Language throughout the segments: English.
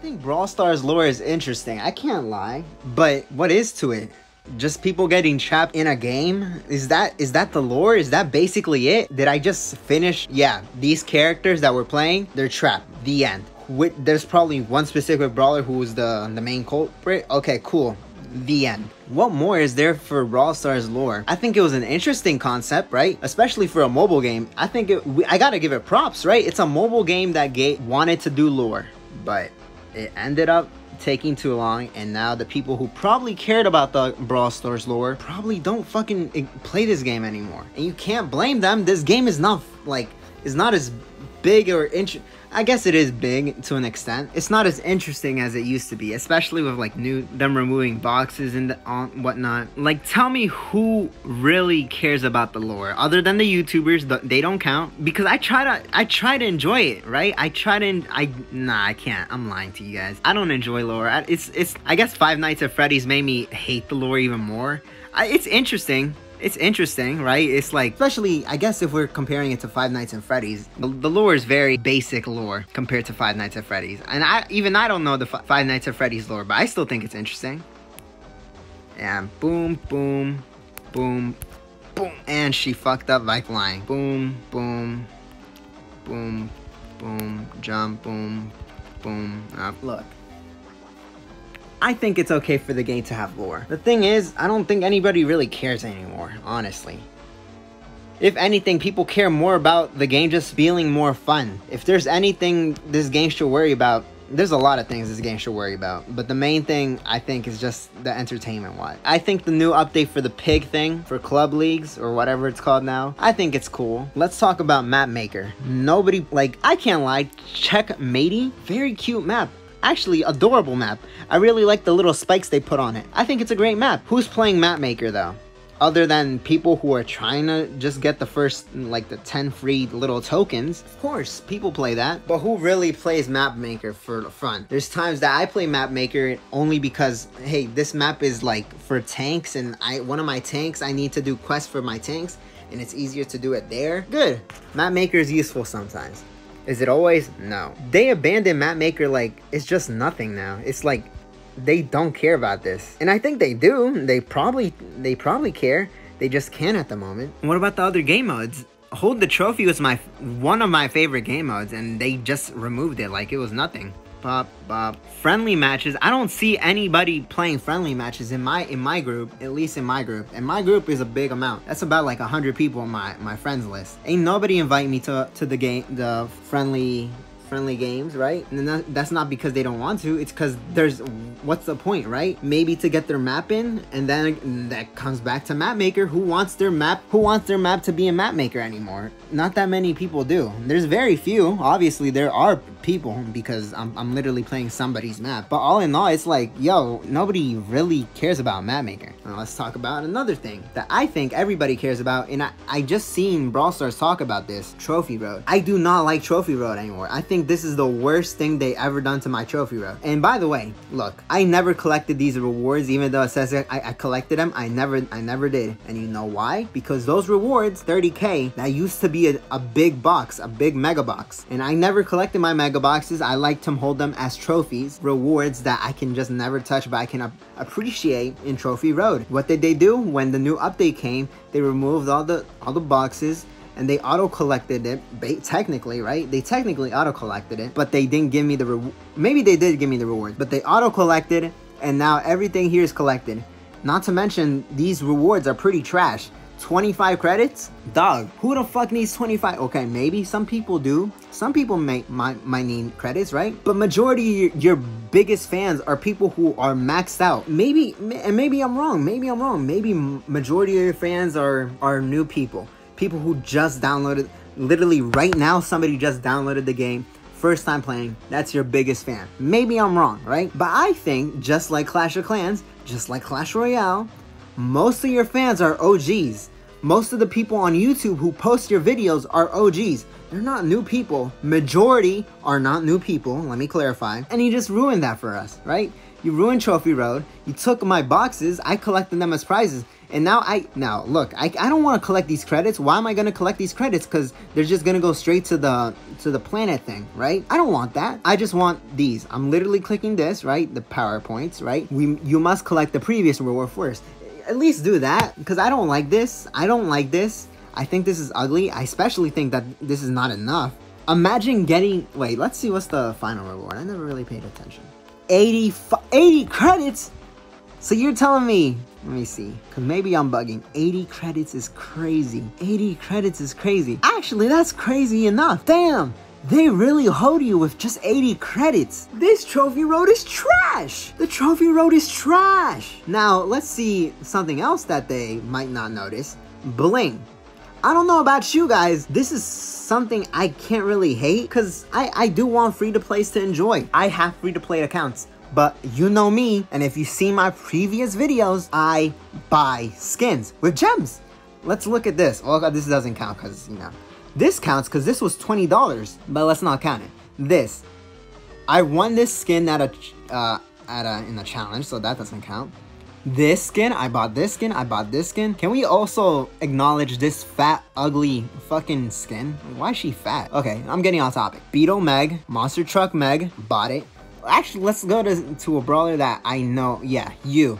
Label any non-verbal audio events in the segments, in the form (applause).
think Brawl Stars lore is interesting. I can't lie. But what is to it? Just people getting trapped in a game? Is that is that the lore? Is that basically it? Did I just finish? Yeah, these characters that we're playing, they're trapped. The end. With, there's probably one specific brawler who was the the main culprit. Okay, cool. The end. What more is there for Brawl Stars lore? I think it was an interesting concept, right? Especially for a mobile game. I think it, I gotta give it props, right? It's a mobile game that Gate wanted to do lore, but it ended up taking too long and now the people who probably cared about the Brawl Stars lore probably don't fucking eh, play this game anymore. And you can't blame them. This game is not like is not as big or interesting I guess it is big to an extent. It's not as interesting as it used to be, especially with like new them removing boxes and whatnot. Like, tell me who really cares about the lore other than the YouTubers? They don't count because I try to I try to enjoy it, right? I try to I nah I can't. I'm lying to you guys. I don't enjoy lore. It's it's I guess Five Nights at Freddy's made me hate the lore even more. I, it's interesting it's interesting, right? It's like, especially, I guess if we're comparing it to Five Nights at Freddy's, the, lore is very basic lore compared to Five Nights at Freddy's. And I even I don't know the F Five Nights at Freddy's lore, but I still think it's interesting. And boom, boom, boom, boom. And she fucked up like flying. Boom, boom, boom, boom, jump, boom, boom, up. Look, I think it's okay for the game to have lore. The thing is, I don't think anybody really cares anymore, honestly. If anything, people care more about the game just feeling more fun. If there's anything this game should worry about, there's a lot of things this game should worry about, but the main thing I think is just the entertainment wise. I think the new update for the pig thing, for club leagues or whatever it's called now, I think it's cool. Let's talk about map maker. Nobody, like, I can't lie, check Matey, very cute map actually adorable map. I really like the little spikes they put on it. I think it's a great map. Who's playing Map Maker though? Other than people who are trying to just get the first, like the 10 free little tokens. Of course, people play that. But who really plays Map Maker for fun? There's times that I play Map Maker only because, hey, this map is like for tanks and I one of my tanks, I need to do quests for my tanks and it's easier to do it there. Good. Map Maker is useful sometimes. Is it always? No. They abandoned Map Maker like it's just nothing now. It's like they don't care about this. And I think they do. They probably they probably care. They just can't at the moment. What about the other game modes? Hold the Trophy was my one of my favorite game modes and they just removed it like it was nothing. Bop, bop. Friendly matches. I don't see anybody playing friendly matches in my in my group, at least in my group. And my group is a big amount. That's about like 100 people on my, my friends list. Ain't nobody invite me to, to the game, the friendly friendly games, right? And that, that's not because they don't want to. It's because there's what's the point, right? Maybe to get their map in, and then that comes back to map maker. Who wants their map? Who wants their map to be a map maker anymore? Not that many people do. There's very few. Obviously, there are people because I'm, I'm literally playing somebody's map. But all in all, it's like, yo, nobody really cares about map maker. Now let's talk about another thing that I think everybody cares about, and I, I just seen Brawl Stars talk about this, Trophy Road. I do not like Trophy Road anymore. I think this is the worst thing they ever done to my trophy road. And by the way, look, I never collected these rewards, even though it says I, I collected them. I never, I never did. And you know why? Because those rewards, 30k, that used to be a, a big box, a big mega box. And I never collected my mega boxes. I like to hold them as trophies, rewards that I can just never touch, but I can appreciate in Trophy Road. What did they do? When the new update came, they removed all the all the boxes and they auto collected it technically right they technically auto collected it but they didn't give me the maybe they did give me the rewards but they auto collected and now everything here is collected not to mention these rewards are pretty trash 25 credits? Dog who the fuck needs 25 okay maybe some people do. Some people may might, might need credits right? But majority your, your biggest fans are people who are maxed out. Maybe and maybe i'm wrong maybe i'm wrong. Maybe majority of your fans are are new people. People who just downloaded, literally right now, somebody just downloaded the game, first time playing, that's your biggest fan. Maybe I'm wrong, right? But I think, just like Clash of Clans, just like Clash Royale, most of your fans are OGs. Most of the people on YouTube who post your videos are OGs. They're not new people. Majority are not new people, let me clarify. And you just ruined that for us, right? You ruined Trophy Road. You took my boxes. I collected them as prizes. And now I, now look, I, I don't want to collect these credits. Why am I going to collect these credits? Because they're just going to go straight to the, to the planet thing, right? I don't want that. I just want these. I'm literally clicking this, right? The PowerPoints, right? We, you must collect the previous reward first. At least do that because I don't like this. I don't like this. I think this is ugly. I especially think that this is not enough. Imagine getting, wait, let's see what's the final reward. I never really paid attention. 80, 80 credits? So you're telling me, let me see, because maybe I'm bugging. 80 credits is crazy. 80 credits is crazy. Actually, that's crazy enough. Damn, they really hold you with just 80 credits. This trophy road is trash. The trophy road is trash. Now, let's see something else that they might not notice. Bling. I don't know about you guys, this is something I can't really hate because I, I do want free-to-plays to enjoy. I have free-to-play accounts, but you know me, and if you see my previous videos, I buy skins with gems. Let's look at this. Oh, god, this doesn't count because, you know. This counts because this was $20, but let's not count it. This. I won this skin at a, uh, at a, in a challenge, so that doesn't count this skin, I bought this skin, I bought this skin. Can we also acknowledge this fat, ugly fucking skin? Why is she fat? Okay, I'm getting off topic. Beetle Meg, Monster Truck Meg, bought it. Actually, let's go to, to a brawler that I know. Yeah, you.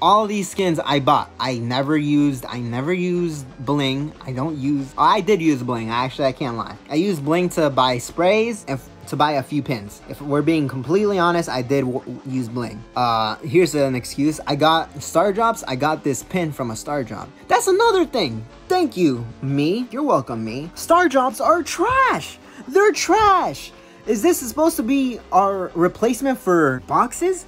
All these skins I bought. I never used, I never used bling. I don't use, oh, I did use bling. Actually, I can't lie. I used bling to buy sprays and to buy a few pins. If we're being completely honest, I did use bling. Uh, here's an excuse. I got star drops. I got this pin from a star drop. That's another thing. Thank you, me. You're welcome, me. Star drops are trash. They're trash. Is this supposed to be our replacement for boxes?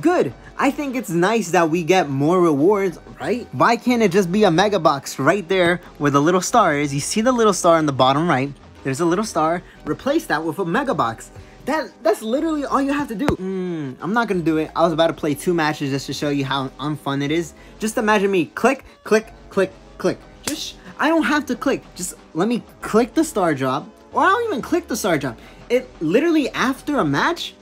Good. I think it's nice that we get more rewards, right? Why can't it just be a mega box right there where the little star is? You see the little star in the bottom right. There's a little star. Replace that with a mega box. That that's literally all you have to do. Mm, I'm not gonna do it. I was about to play two matches just to show you how unfun it is. Just imagine me click, click, click, click. Just I don't have to click. Just let me click the star drop, or I don't even click the star drop. It literally after a match,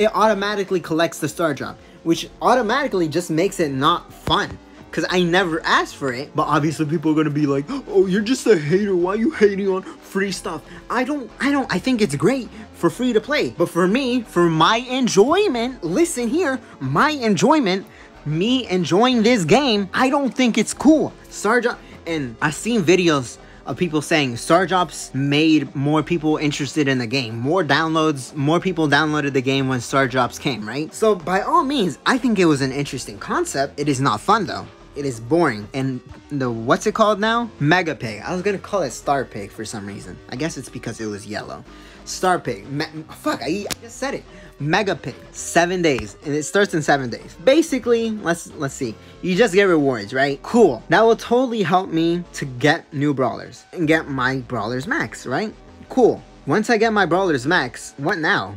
it automatically collects the star drop, which automatically just makes it not fun because I never asked for it. But obviously people are gonna be like, oh, you're just a hater. Why are you hating on free stuff? I don't, I don't, I think it's great for free to play. But for me, for my enjoyment, listen here, my enjoyment, me enjoying this game, I don't think it's cool. Sarja, and I've seen videos of people saying Star Drops made more people interested in the game. More downloads, more people downloaded the game when Star Drops came, right? So by all means, I think it was an interesting concept. It is not fun though it is boring. And the, what's it called now? Mega Pig. I was gonna call it Star Pig for some reason. I guess it's because it was yellow. Star Pig. Me fuck, I, I just said it. Mega Pig. Seven days. And it starts in seven days. Basically, let's let's see. You just get rewards, right? Cool. That will totally help me to get new brawlers and get my brawlers max, right? Cool. Once I get my brawlers max, what now?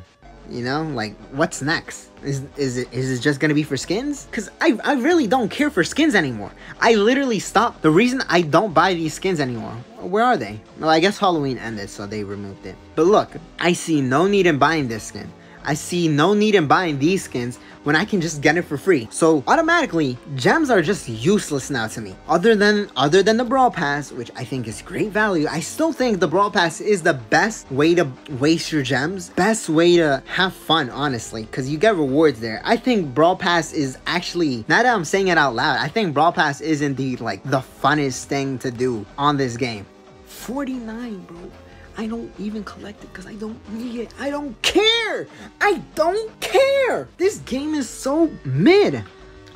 You know, like what's next? Is is it is it just gonna be for skins? Cause I I really don't care for skins anymore. I literally stopped. The reason I don't buy these skins anymore. Where are they? Well, I guess Halloween ended, so they removed it. But look, I see no need in buying this skin. I see no need in buying these skins when I can just get it for free. So automatically, gems are just useless now to me. Other than other than the Brawl Pass, which I think is great value, I still think the Brawl Pass is the best way to waste your gems. Best way to have fun, honestly, because you get rewards there. I think Brawl Pass is actually, now that I'm saying it out loud, I think Brawl Pass is indeed like the funnest thing to do on this game. 49, bro. I don't even collect it because I don't need it. I don't care. I don't care. This game is so mid.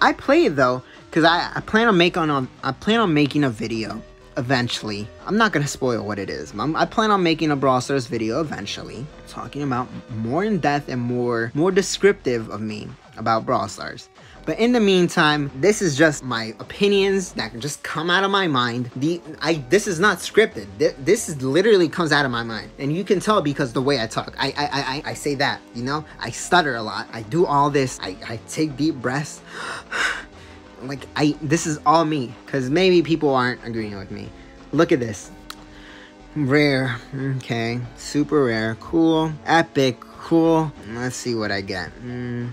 I play it though because I, I plan on making on I plan on making a video eventually. I'm not gonna spoil what it is. I plan on making a Brawl Stars video eventually, talking about more in depth and more more descriptive of me about Brawl Stars. But in the meantime, this is just my opinions that just come out of my mind. The I this is not scripted. This is literally comes out of my mind, and you can tell because the way I talk. I I I, I say that you know. I stutter a lot. I do all this. I I take deep breaths. (sighs) like I this is all me because maybe people aren't agreeing with me. Look at this. Rare, okay, super rare, cool, epic, cool. Let's see what I get. Mm,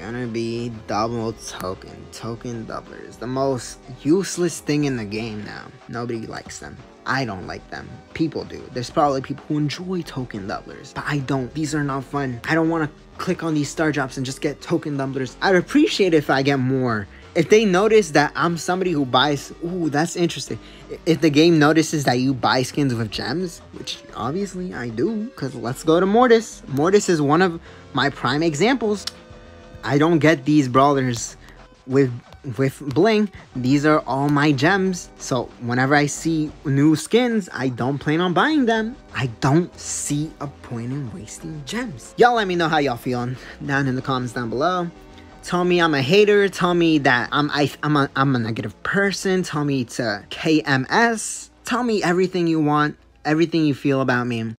gonna be double token, token doublers, the most useless thing in the game now. Nobody likes them. I don't like them. People do. There's probably people who enjoy token doublers, but I don't. These are not fun. I don't want to click on these star drops and just get token doublers. I'd appreciate if I get more if they notice that I'm somebody who buys, ooh, that's interesting. If the game notices that you buy skins with gems, which obviously I do, because let's go to Mortis. Mortis is one of my prime examples. I don't get these brawlers with with bling these are all my gems so whenever i see new skins i don't plan on buying them i don't see a point in wasting gems y'all let me know how y'all feeling down in the comments down below Tell me I'm a hater. Tell me that I'm I, I'm a, I'm a negative person. Tell me to KMS. Tell me everything you want, everything you feel about me.